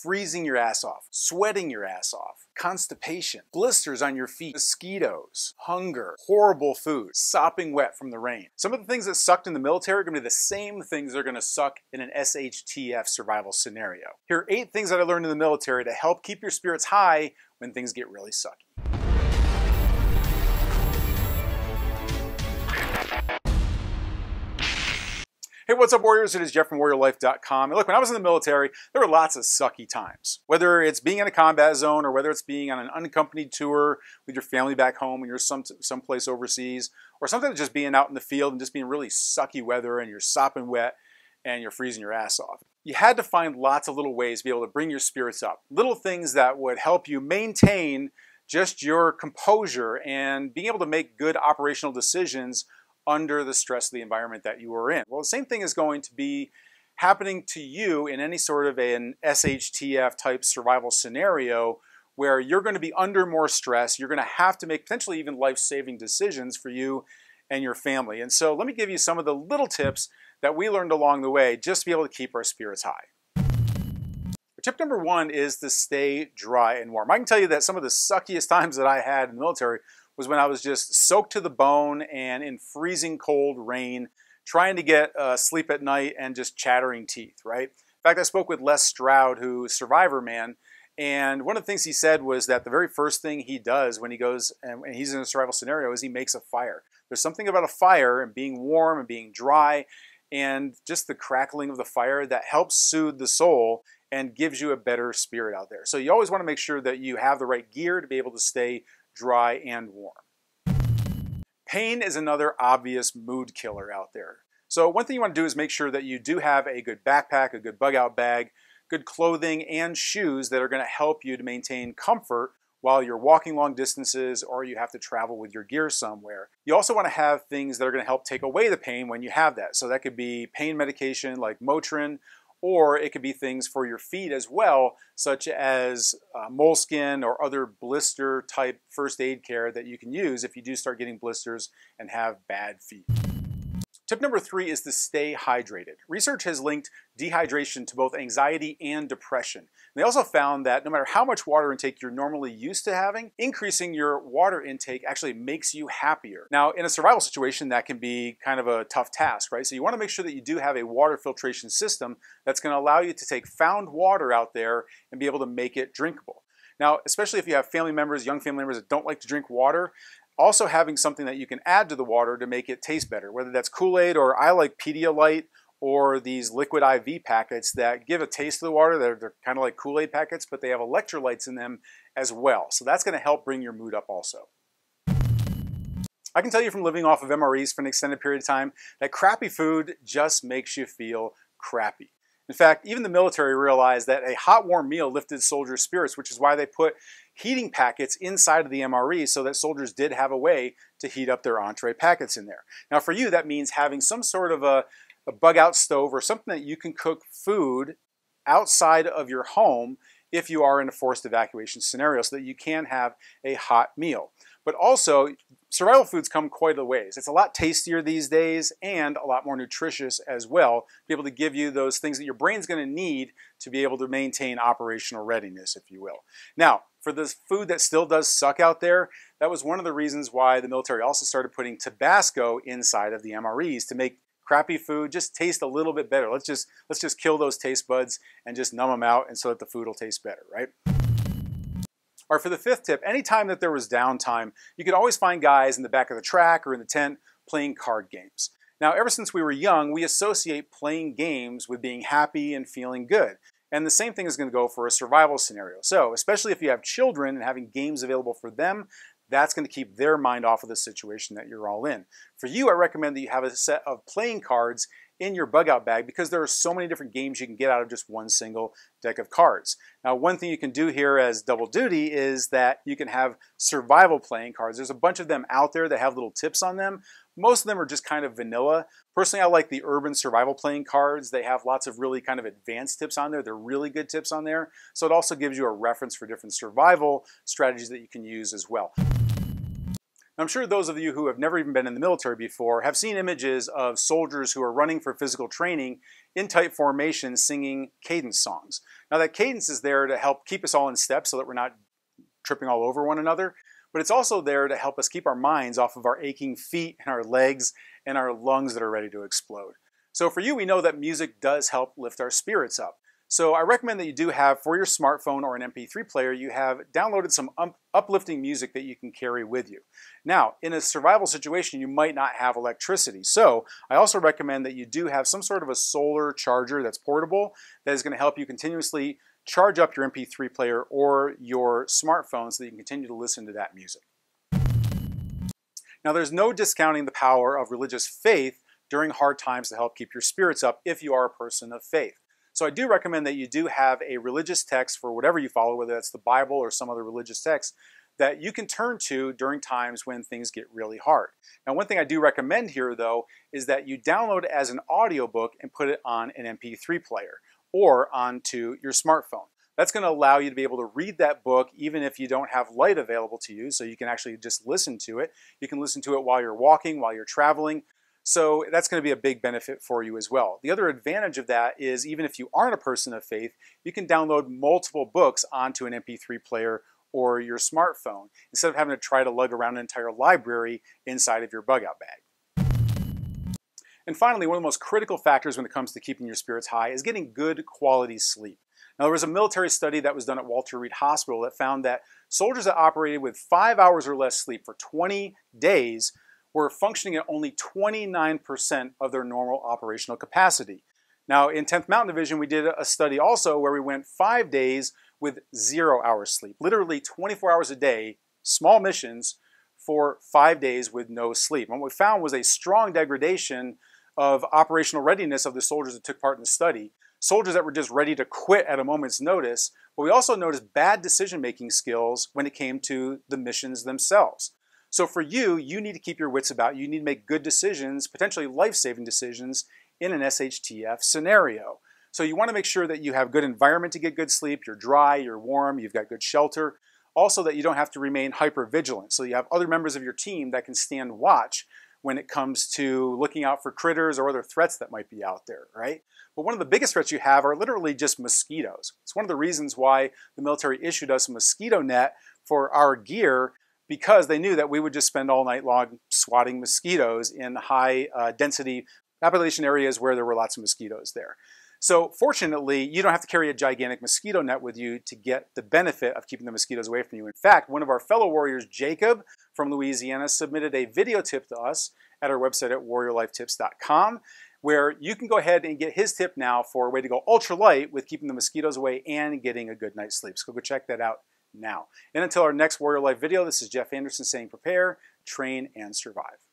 freezing your ass off, sweating your ass off, constipation, blisters on your feet, mosquitoes, hunger, horrible food, sopping wet from the rain. Some of the things that sucked in the military are going to be the same things that are going to suck in an SHTF survival scenario. Here are eight things that I learned in the military to help keep your spirits high when things get really sucky. Hey, what's up, Warriors? It is Jeff from WarriorLife.com. And look, when I was in the military, there were lots of sucky times. Whether it's being in a combat zone or whether it's being on an unaccompanied tour with your family back home and you're some someplace overseas, or sometimes just being out in the field and just being really sucky weather and you're sopping wet and you're freezing your ass off. You had to find lots of little ways to be able to bring your spirits up. Little things that would help you maintain just your composure and being able to make good operational decisions under the stress of the environment that you were in. Well, the same thing is going to be happening to you in any sort of an SHTF type survival scenario where you're going to be under more stress. You're going to have to make potentially even life saving decisions for you and your family. And so let me give you some of the little tips that we learned along the way just to be able to keep our spirits high. Tip number one is to stay dry and warm. I can tell you that some of the suckiest times that I had in the military was when I was just soaked to the bone and in freezing cold rain, trying to get uh, sleep at night and just chattering teeth, right? In fact, I spoke with Les Stroud, who's Survivor Man, and one of the things he said was that the very first thing he does when he goes and he's in a survival scenario is he makes a fire. There's something about a fire and being warm and being dry and just the crackling of the fire that helps soothe the soul and gives you a better spirit out there. So you always want to make sure that you have the right gear to be able to stay dry, and warm. Pain is another obvious mood killer out there. So one thing you want to do is make sure that you do have a good backpack, a good bug out bag, good clothing and shoes that are going to help you to maintain comfort while you're walking long distances or you have to travel with your gear somewhere. You also want to have things that are going to help take away the pain when you have that. So that could be pain medication like Motrin or it could be things for your feet as well, such as uh, moleskin or other blister type first aid care that you can use if you do start getting blisters and have bad feet. Tip number three is to stay hydrated. Research has linked dehydration to both anxiety and depression. they also found that no matter how much water intake you're normally used to having, increasing your water intake actually makes you happier. Now, in a survival situation, that can be kind of a tough task, right? So you want to make sure that you do have a water filtration system that's going to allow you to take found water out there and be able to make it drinkable. Now, especially if you have family members, young family members that don't like to drink water, also having something that you can add to the water to make it taste better, whether that's Kool-Aid or I like Pedialyte or these liquid IV packets that give a taste to the water. They're, they're kind of like Kool-Aid packets, but they have electrolytes in them as well. So that's going to help bring your mood up also. I can tell you from living off of MREs for an extended period of time that crappy food just makes you feel crappy. In fact, even the military realized that a hot, warm meal lifted soldiers' spirits, which is why they put heating packets inside of the MRE so that soldiers did have a way to heat up their entree packets in there. Now, for you, that means having some sort of a, a bug out stove or something that you can cook food outside of your home if you are in a forced evacuation scenario so that you can have a hot meal. But also, survival foods come quite a ways. It's a lot tastier these days and a lot more nutritious as well, be able to give you those things that your brain's going to need to be able to maintain operational readiness, if you will. Now, for the food that still does suck out there, that was one of the reasons why the military also started putting Tabasco inside of the MREs to make crappy food just taste a little bit better. Let's just let's just kill those taste buds and just numb them out and so that the food will taste better, right? Or for the fifth tip, anytime that there was downtime, you could always find guys in the back of the track or in the tent playing card games. Now, ever since we were young, we associate playing games with being happy and feeling good. And the same thing is going to go for a survival scenario. So, especially if you have children and having games available for them, that's going to keep their mind off of the situation that you're all in. For you, I recommend that you have a set of playing cards in your bug out bag because there are so many different games you can get out of just one single deck of cards. Now, one thing you can do here as double duty is that you can have survival playing cards. There's a bunch of them out there that have little tips on them. Most of them are just kind of vanilla. Personally, I like the urban survival playing cards. They have lots of really kind of advanced tips on there. They're really good tips on there. So it also gives you a reference for different survival strategies that you can use as well. I'm sure those of you who have never even been in the military before have seen images of soldiers who are running for physical training in tight formation singing cadence songs. Now that cadence is there to help keep us all in step so that we're not tripping all over one another, but it's also there to help us keep our minds off of our aching feet and our legs and our lungs that are ready to explode. So for you, we know that music does help lift our spirits up. So I recommend that you do have, for your smartphone or an MP3 player, you have downloaded some um, uplifting music that you can carry with you. Now, in a survival situation, you might not have electricity. So I also recommend that you do have some sort of a solar charger that's portable that is going to help you continuously charge up your MP3 player or your smartphone so that you can continue to listen to that music. Now, there's no discounting the power of religious faith during hard times to help keep your spirits up if you are a person of faith. So I do recommend that you do have a religious text for whatever you follow, whether that's the Bible or some other religious text, that you can turn to during times when things get really hard. Now, one thing I do recommend here, though, is that you download it as an audiobook and put it on an MP3 player or onto your smartphone. That's going to allow you to be able to read that book even if you don't have light available to you, so you can actually just listen to it. You can listen to it while you're walking, while you're traveling, so that's going to be a big benefit for you as well. The other advantage of that is even if you aren't a person of faith, you can download multiple books onto an MP3 player or your smartphone instead of having to try to lug around an entire library inside of your bug out bag. And finally, one of the most critical factors when it comes to keeping your spirits high is getting good quality sleep. Now, there was a military study that was done at Walter Reed Hospital that found that soldiers that operated with five hours or less sleep for 20 days were functioning at only 29% of their normal operational capacity. Now, in 10th Mountain Division, we did a study also where we went five days with zero hours sleep, literally 24 hours a day, small missions for five days with no sleep. And what we found was a strong degradation of operational readiness of the soldiers that took part in the study. Soldiers that were just ready to quit at a moment's notice, but we also noticed bad decision making skills when it came to the missions themselves. So for you, you need to keep your wits about. You need to make good decisions, potentially life-saving decisions in an SHTF scenario. So you want to make sure that you have good environment to get good sleep, you're dry, you're warm, you've got good shelter. Also that you don't have to remain hyper vigilant. So you have other members of your team that can stand watch when it comes to looking out for critters or other threats that might be out there, right? But one of the biggest threats you have are literally just mosquitoes. It's one of the reasons why the military issued us a mosquito net for our gear because they knew that we would just spend all night long swatting mosquitoes in high uh, density population areas where there were lots of mosquitoes there. So fortunately, you don't have to carry a gigantic mosquito net with you to get the benefit of keeping the mosquitoes away from you. In fact, one of our fellow warriors, Jacob from Louisiana, submitted a video tip to us at our website at warriorlifetips.com where you can go ahead and get his tip now for a way to go ultra light with keeping the mosquitoes away and getting a good night's sleep. So go check that out now. And until our next Warrior Life video, this is Jeff Anderson saying prepare, train, and survive.